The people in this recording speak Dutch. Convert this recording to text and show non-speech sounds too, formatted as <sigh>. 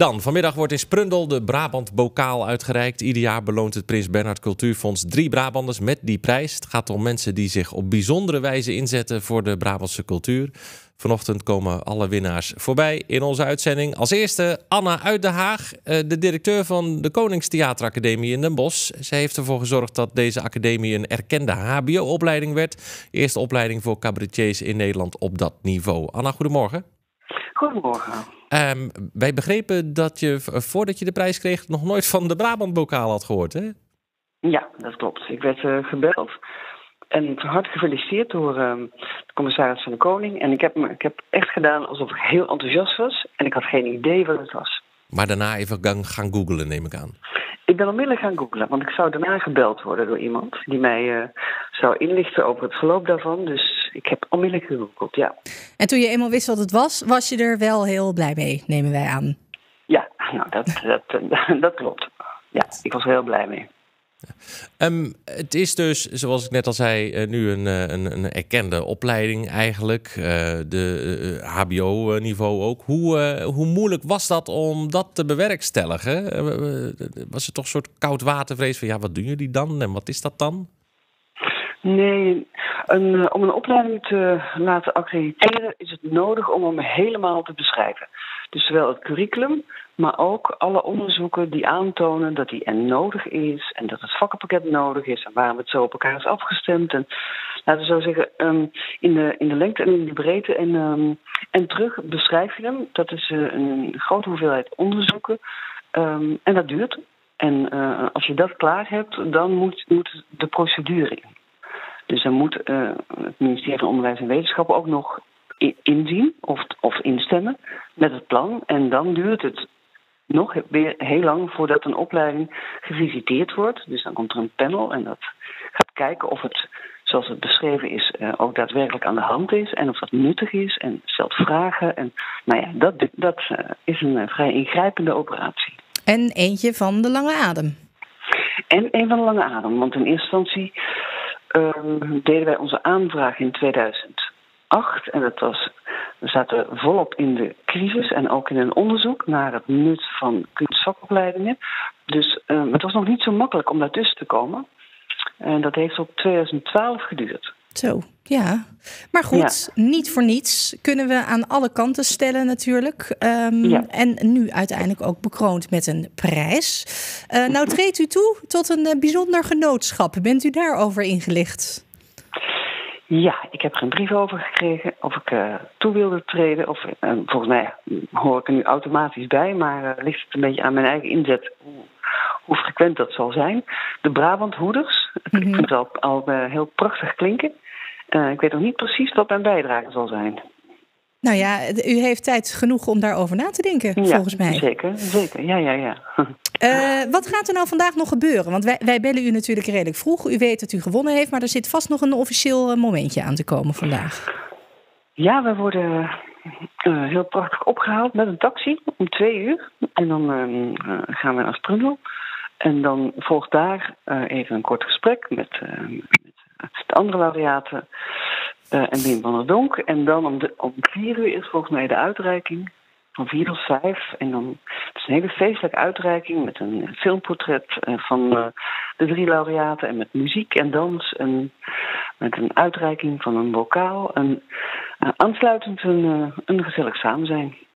Dan, vanmiddag wordt in Sprundel de Brabant Bokaal uitgereikt. Ieder jaar beloont het Prins Bernhard Cultuurfonds drie Brabanders met die prijs. Het gaat om mensen die zich op bijzondere wijze inzetten voor de Brabantse cultuur. Vanochtend komen alle winnaars voorbij in onze uitzending. Als eerste Anna uit Den Haag, eh, de directeur van de Koningstheateracademie in Den Bosch. Zij heeft ervoor gezorgd dat deze academie een erkende HBO-opleiding werd. Eerste opleiding voor cabaretiers in Nederland op dat niveau. Anna, goedemorgen. Goedemorgen. Um, wij begrepen dat je voordat je de prijs kreeg nog nooit van de Brabant bokaal had gehoord, hè? Ja, dat klopt. Ik werd uh, gebeld en hard gefeliciteerd door uh, de commissaris van de Koning. En ik heb, me, ik heb echt gedaan alsof ik heel enthousiast was en ik had geen idee wat het was. Maar daarna even gaan, gaan googlen, neem ik aan. Ik ben onmiddellijk gaan googlen, want ik zou daarna gebeld worden door iemand die mij uh, zou inlichten over het verloop daarvan. Dus ik heb onmiddellijk gegoogeld, ja. En toen je eenmaal wist wat het was, was je er wel heel blij mee, nemen wij aan. Ja, nou, dat, dat, <laughs> dat klopt. Ja, ik was er heel blij mee. Um, het is dus, zoals ik net al zei, uh, nu een, een, een, erkende opleiding eigenlijk. Uh, de uh, HBO-niveau ook. Hoe, hoe moeilijk was dat om dat te bewerkstelligen? was het toch een soort koud watervrees van ja, wat doen jullie dan en wat is dat dan? Nee, een, om een opleiding te laten accrediteren is het nodig om hem helemaal te beschrijven. Dus zowel het curriculum, maar ook alle onderzoeken die aantonen dat die er nodig is en dat het vakkenpakket nodig is en waarom het zo op elkaar is afgestemd. En laten we zo zeggen, um, in, de, in de lengte en in de breedte en, um, en terug beschrijf je hem. Dat is uh, een grote hoeveelheid onderzoeken um, en dat duurt. En uh, als je dat klaar hebt, dan moet, moet de procedure in. Dus dan moet uh, het ministerie van Onderwijs en Wetenschap ook nog inzien of, of instemmen met het plan. En dan duurt het nog weer heel lang voordat een opleiding gevisiteerd wordt. Dus dan komt er een panel en dat gaat kijken of het, zoals het beschreven is, uh, ook daadwerkelijk aan de hand is en of dat nuttig is en stelt vragen. En nou ja, dat, dat uh, is een vrij ingrijpende operatie. En eentje van de lange adem. En een van de lange adem, want in eerste instantie deden wij onze aanvraag in 2008 en dat was we zaten volop in de crisis en ook in een onderzoek naar het nut van kunstvakopleidingen. Dus uh, het was nog niet zo makkelijk om daartussen te komen. En dat heeft tot 2012 geduurd. Zo, ja. Maar goed, ja. niet voor niets kunnen we aan alle kanten stellen natuurlijk. Um, ja. En nu uiteindelijk ook bekroond met een prijs. Uh, nou <laughs> treedt u toe tot een uh, bijzonder genootschap. Bent u daarover ingelicht? Ja, ik heb er een brief over gekregen of ik uh, toe wilde treden. Of, uh, volgens mij hoor ik er nu automatisch bij, maar ligt het een beetje aan mijn eigen inzet hoe, hoe frequent dat zal zijn. De Brabanthoeders, mm -hmm. ik vind het al, al heel prachtig klinken. ik weet nog niet precies wat mijn bijdrage zal zijn. Nou ja, u heeft tijd genoeg om daarover na te denken, ja, volgens mij. Zeker, zeker. Ja, ja, ja. Uh, <laughs> wat gaat er nou vandaag nog gebeuren? Want wij, wij, bellen u natuurlijk redelijk vroeg. U weet dat u gewonnen heeft, maar er zit vast nog een officieel momentje aan te komen vandaag. Ja, we worden uh, heel prachtig opgehaald met een taxi om twee uur. En dan uh, gaan we naar Sprundel. En dan volgt daar even een kort gesprek met, met de andere laureaten. En Wim van der Donk. En dan om, de, om vier uur is volgens mij de uitreiking. Van vier tot vijf. En dan het is een hele feestelijke uitreiking met een filmportret van de drie laureaten. En met muziek en dans. En met een uitreiking van een bokaal. En aansluitend een, een gezellig samen zijn.